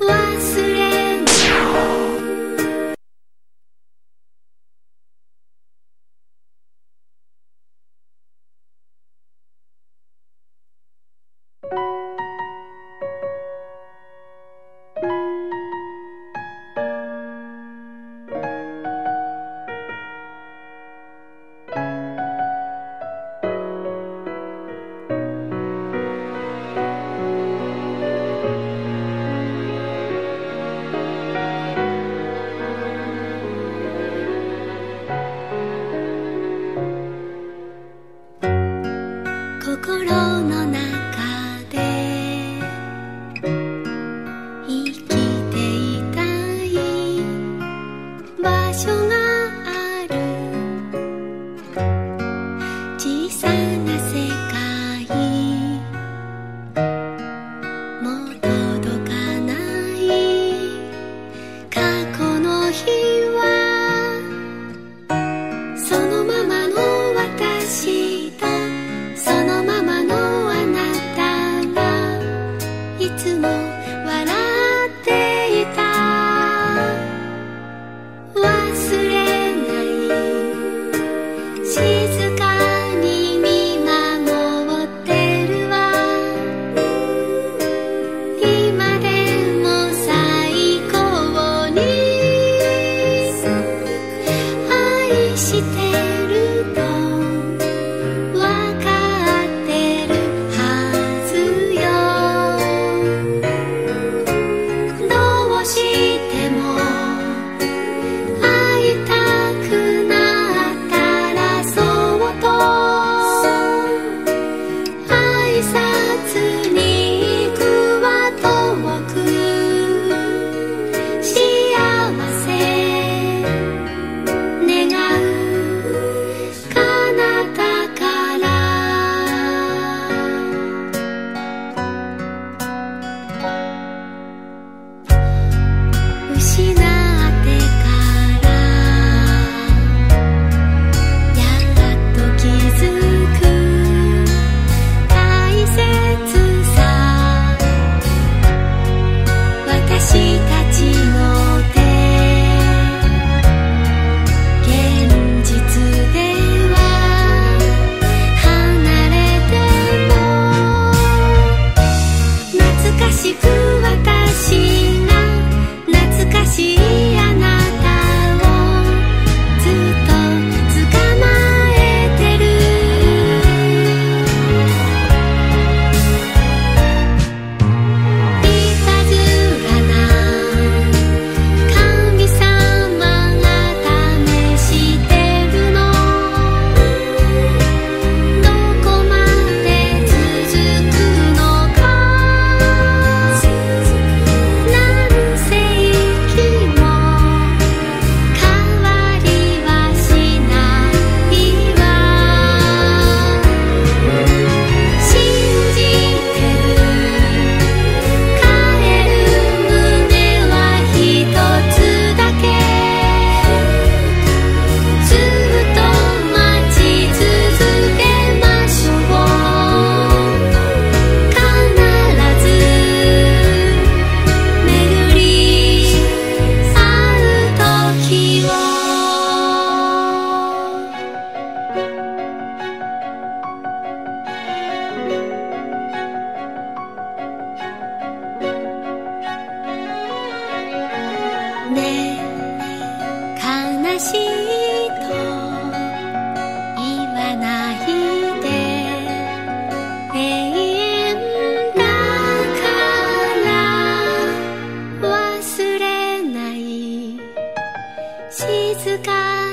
忘しいと言わないで永遠だから忘れない静か